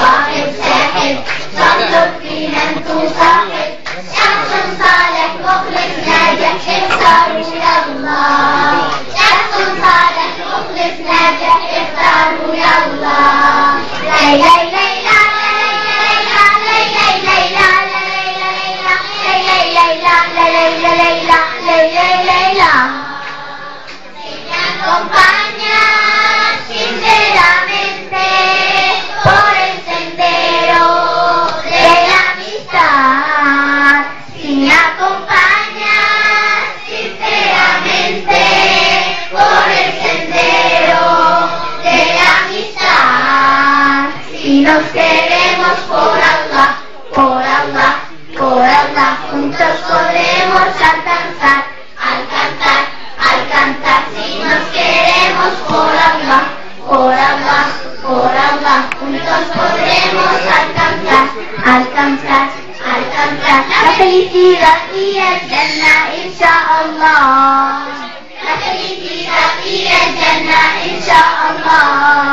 صاحب ساحب صندوق فينا انتو صاحب شخص صالح مخلص ناجح اختاروا يالله شخص صالح مخلص ناجح اختاروا يالله ليلى ليلى Bye. y nos queremos por Allah, por Allah, por Allah, juntos podremos alcanzar, alcanzar, alcanzar, si nos queremos por Allah, por Allah, por Allah, juntos podremos alcanzar, alcanzar, alcanzar la felicidad y el Jannah, inshallah. La felicidad y el Jannah, inshallah.